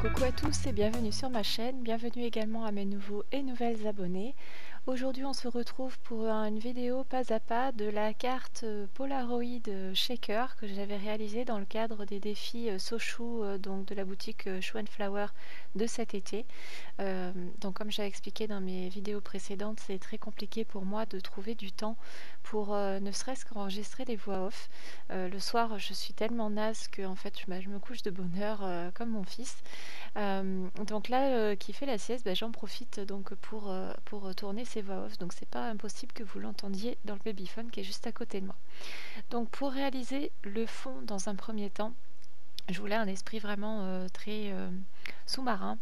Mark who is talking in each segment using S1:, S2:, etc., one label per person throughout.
S1: Coucou à tous et bienvenue sur ma chaîne, bienvenue également à mes nouveaux et nouvelles abonnés. Aujourd'hui on se retrouve pour une vidéo pas à pas de la carte euh, Polaroid euh, Shaker que j'avais réalisée dans le cadre des défis euh, Sochou donc de la boutique Flower de cet été. donc comme j'avais expliqué dans mes vidéos précédentes, c'est très compliqué pour moi de trouver du temps pour ne serait-ce qu'enregistrer les voix off. le soir je suis tellement naze que en fait je, me couche de bonne heure comme mon fils. donc là qui fait la sieste, bah, j'en profite donc pour, pour tourner ces voix off, donc c'est pas impossible que vous l'entendiez dans le babyphone qui est juste à côté de moi. Donc pour réaliser le fond dans un premier temps, je voulais un esprit vraiment euh, très euh, sous-marin,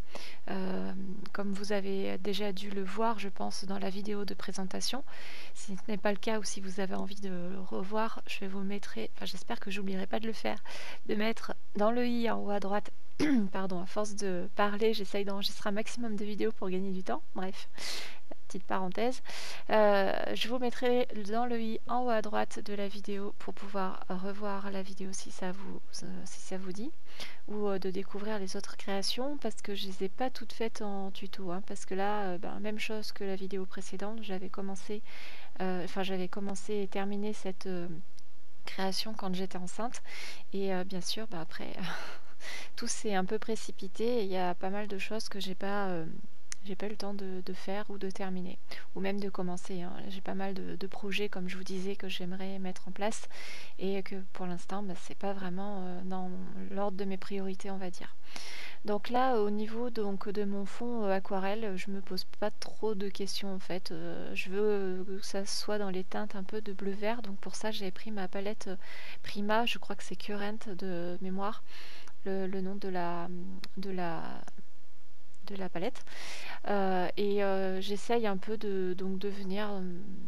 S1: euh, comme vous avez déjà dû le voir, je pense, dans la vidéo de présentation. Si ce n'est pas le cas ou si vous avez envie de le revoir, je vais vous mettre, enfin j'espère que j'oublierai pas de le faire, de mettre dans le i en haut à droite pardon, à force de parler, j'essaye d'enregistrer un maximum de vidéos pour gagner du temps. Bref, petite parenthèse. Euh, je vous mettrai dans le i en haut à droite de la vidéo pour pouvoir revoir la vidéo si ça vous, euh, si ça vous dit ou euh, de découvrir les autres créations parce que je les ai pas toutes faites en tuto hein, parce que là ben, même chose que la vidéo précédente j'avais commencé enfin j'avais commencé et terminé cette création quand j'étais enceinte et bien sûr ben, après tout s'est un peu précipité il y a pas mal de choses que j'ai pas j'ai pas eu le temps de, faire ou de terminer, ou même de commencer. Hein. J'ai pas mal de, projets, comme je vous disais, que j'aimerais mettre en place et que pour l'instant, bah, c'est pas vraiment euh, dans l'ordre de mes priorités, on va dire. Donc là, au niveau donc, de mon fond euh, aquarelle, je me pose pas trop de questions en fait. Euh, je veux que ça soit dans les teintes un peu de bleu-vert, donc pour ça j'ai pris ma palette Prima, je crois que c'est Current de mémoire, le, le nom de la, de la de la palette. Euh, et euh, j'essaye un peu de, donc de venir... Euh,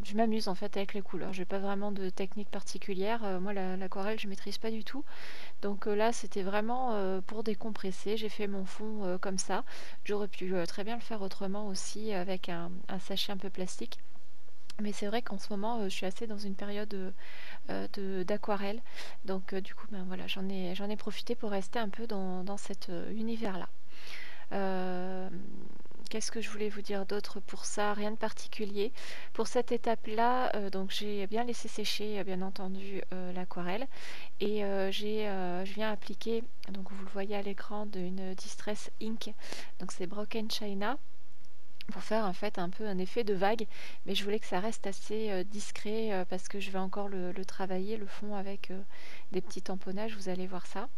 S1: je m'amuse en fait avec les couleurs. J'ai pas vraiment de technique particulière. moi, l'aquarelle, je maîtrise pas du tout. Donc là, c'était vraiment pour décompresser. J'ai fait mon fond comme ça. J'aurais pu très bien le faire autrement aussi avec un, sachet un peu plastique. Mais c'est vrai qu'en ce moment, je suis assez dans une période d'aquarelle. Donc du coup, ben, voilà, j'en ai, ai profité pour rester un peu dans, dans cet univers-là. Euh, qu'est-ce que je voulais vous dire d'autre pour ça? Rien de particulier. Pour cette étape-là, euh, donc j'ai bien laissé sécher, euh, bien entendu, l'aquarelle. Et je viens appliquer, donc vous le voyez à l'écran, d'une Distress Ink. Donc c'est Broken China pour faire en fait un peu un effet de vague mais je voulais que ça reste assez discret parce que je vais encore le travailler le fond avec des petits tamponnages vous allez voir ça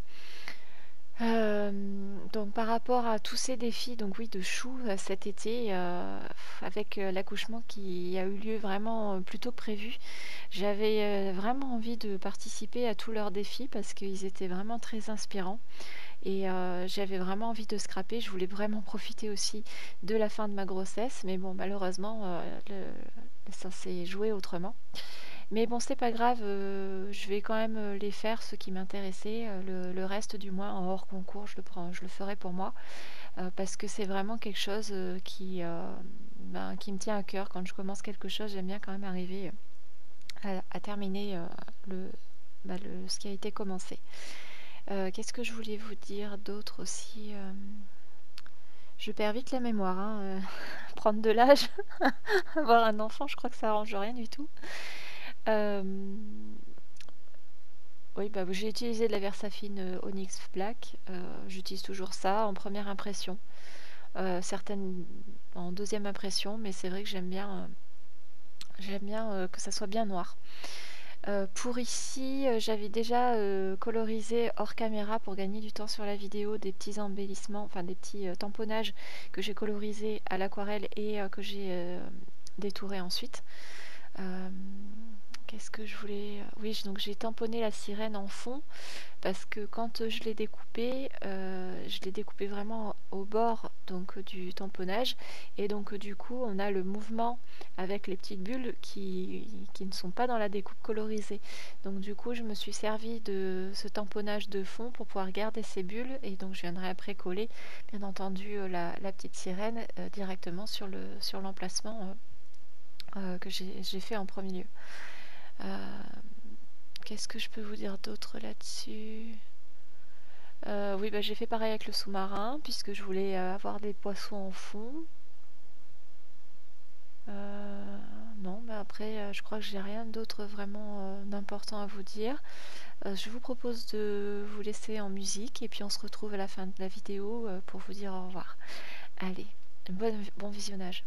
S1: euh, donc par rapport à tous ces défis, donc oui, de chou euh, cet été, euh, avec l'accouchement qui a eu lieu vraiment plus tôt que prévu, j'avais vraiment envie de participer à tous leurs défis parce qu'ils étaient vraiment très inspirants. Et j'avais vraiment envie de scraper. Je voulais vraiment profiter aussi de la fin de ma grossesse. Mais bon, malheureusement, ça s'est joué autrement. Mais bon, c'est pas grave, euh, je vais quand même euh, les faire, ceux qui m'intéressaient. Euh, le, reste, du moins, en hors concours, je le, prends, je le ferai pour moi. parce que c'est vraiment quelque chose qui, ben, qui me tient à cœur. Quand je commence quelque chose, j'aime bien quand même arriver à, terminer ben, le, ce qui a été commencé. Qu'est-ce que je voulais vous dire d'autre aussi Je perds vite la mémoire. Hein, prendre de l'âge, avoir un enfant, je crois que ça arrange rien du tout. Euh, oui, bah, j'ai utilisé de la Versafine euh, Onyx Black. Euh, j'utilise toujours ça en première impression. certaines en deuxième impression, mais c'est vrai que j'aime bien, bien que ça soit bien noir. pour ici, j'avais déjà colorisé hors caméra pour gagner du temps sur la vidéo des petits embellissements, enfin des petits tamponnages que j'ai colorisés à l'aquarelle et que j'ai détouré ensuite. Qu'est-ce que je voulais Oui, donc j'ai tamponné la sirène en fond parce que quand je l'ai découpé, euh, je l'ai découpé vraiment au bord donc du tamponnage et donc du coup on a le mouvement avec les petites bulles qui, qui ne sont pas dans la découpe colorisée. Donc du coup je me suis servi de ce tamponnage de fond pour pouvoir garder ces bulles et donc je viendrai après coller bien entendu la, petite sirène euh, directement sur le sur l'emplacement euh, que j'ai fait en premier lieu. Euh, qu'est-ce que je peux vous dire d'autre là-dessus? Euh, oui, bah, j'ai fait pareil avec le sous-marin, puisque je voulais euh, avoir des poissons en fond. Non, mais après, je crois que j'ai rien d'autre vraiment d'important à vous dire. je vous propose de vous laisser en musique, et puis on se retrouve à la fin de la vidéo pour vous dire au revoir. Allez, bon visionnage.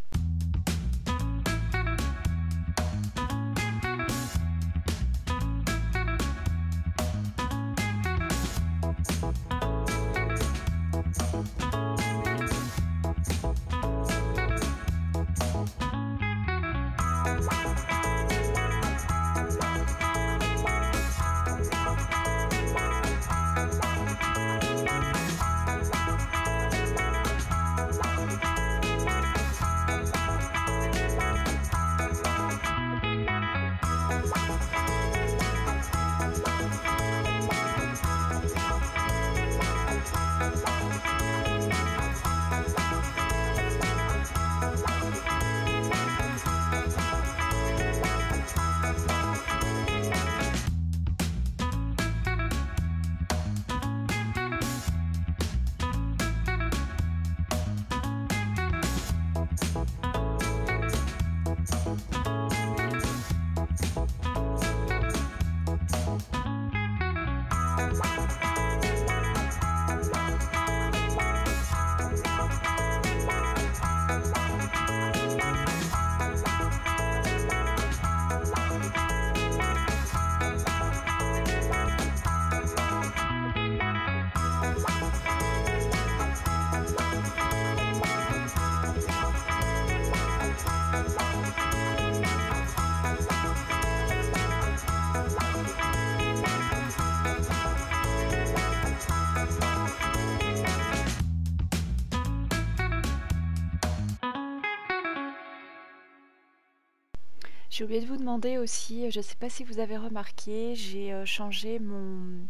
S1: J'ai oublié de vous demander aussi, je ne sais pas si vous avez remarqué, j'ai euh, changé mon,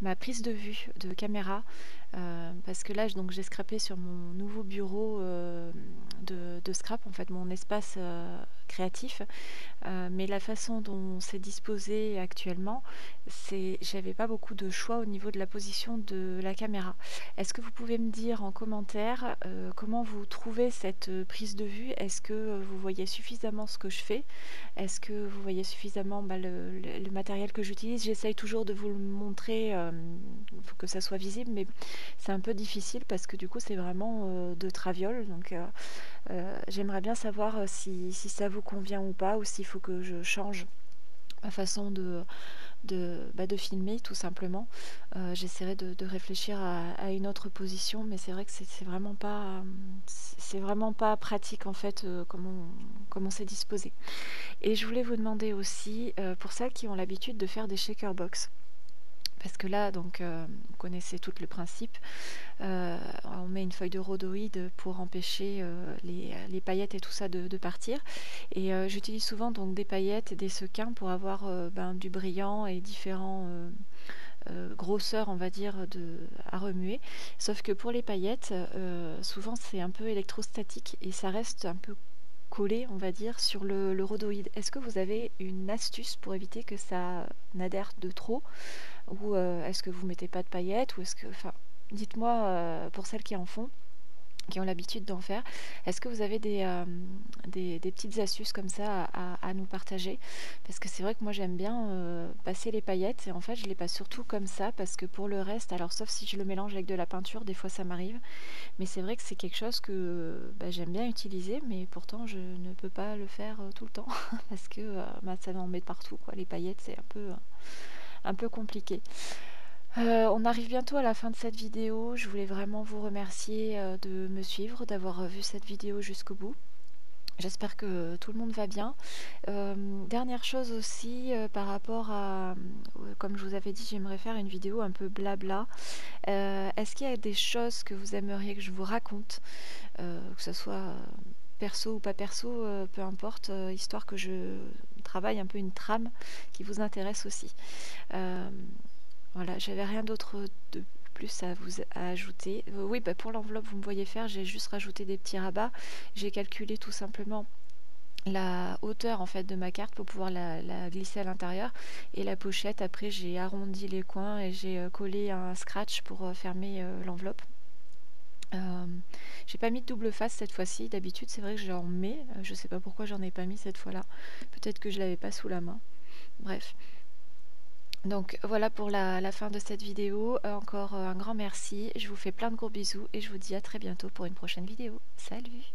S1: ma prise de vue de caméra euh, parce que là donc j'ai scrapé sur mon nouveau bureau euh, de, scrap en fait mon espace créatif. Mais la façon dont c'est disposé actuellement c'est j'avais pas beaucoup de choix au niveau de la position de la caméra. Est-ce que vous pouvez me dire en commentaire comment vous trouvez cette prise de vue? Est-ce que vous voyez suffisamment ce que je fais? Est-ce que vous voyez suffisamment bah, le, matériel que j'utilise? J'essaye toujours de vous le montrer, euh, faut que ça soit visible, mais c'est un peu difficile parce que du coup c'est vraiment euh, de traviole. Donc euh, j'aimerais bien savoir si, ça vous convient ou pas, ou s'il faut que je change ma façon de, bah, filmer tout simplement. J'essaierai de, réfléchir à, une autre position, mais c'est vrai que c'est vraiment pas c'est vraiment pas pratique en fait comment comment c'est disposé. Et je voulais vous demander aussi, euh, pour celles qui ont l'habitude de faire des shaker box, parce que là, donc, euh, vous connaissez tout le principe, euh, on met une feuille de rhodoïde pour empêcher les, paillettes et tout ça de, partir. Et j'utilise souvent donc des paillettes et des sequins pour avoir ben, du brillant et différents grosseurs, on va dire, à remuer. Sauf que pour les paillettes, souvent c'est un peu électrostatique et ça reste un peu collé, on va dire, sur le, rhodoïde. Est-ce que vous avez une astuce pour éviter que ça n'adhère de trop? Ou euh, est-ce que vous mettez pas de paillettes? Ou est-ce que, dites-moi euh, pour celles qui en font qui ont l'habitude d'en faire. Est-ce que vous avez des, euh, des, petites astuces comme ça à, nous partager? Parce que c'est vrai que moi j'aime bien euh, passer les paillettes et en fait je les passe surtout comme ça parce que pour le reste, alors sauf si je le mélange avec de la peinture, des fois ça m'arrive, mais c'est vrai que c'est quelque chose que bah, j'aime bien utiliser, mais pourtant je ne peux pas le faire euh, tout le temps parce que bah, ça m'en met partout. Quoi. Les paillettes c'est un peu, un peu compliqué. Euh, on arrive bientôt à la fin de cette vidéo. Je voulais vraiment vous remercier euh, de me suivre, d'avoir vu cette vidéo jusqu'au bout. J'espère que tout le monde va bien. Euh, dernière chose aussi par rapport à, comme je vous avais dit, j'aimerais faire une vidéo un peu blabla. Est-ce qu'il y a des choses que vous aimeriez que je vous raconte, que ce soit perso ou pas perso, peu importe, histoire que je travaille un peu une trame qui vous intéresse aussi. Voilà, j'avais rien d'autre de plus à vous ajouter. Euh, oui, bah pour l'enveloppe, vous me voyez faire, j'ai juste rajouté des petits rabats. J'ai calculé tout simplement la hauteur en fait de ma carte pour pouvoir la, glisser à l'intérieur. Et la pochette après j'ai arrondi les coins et j'ai euh, collé un scratch pour euh, fermer l'enveloppe. J'ai pas mis de double face cette fois-ci. D'habitude c'est vrai que j'en mets. Je sais pas pourquoi j'en ai pas mis cette fois-là. Peut-être que je l'avais pas sous la main. Bref donc voilà pour la, fin de cette vidéo. Encore un grand merci. Je vous fais plein de gros bisous et je vous dis à très bientôt pour une prochaine vidéo. Salut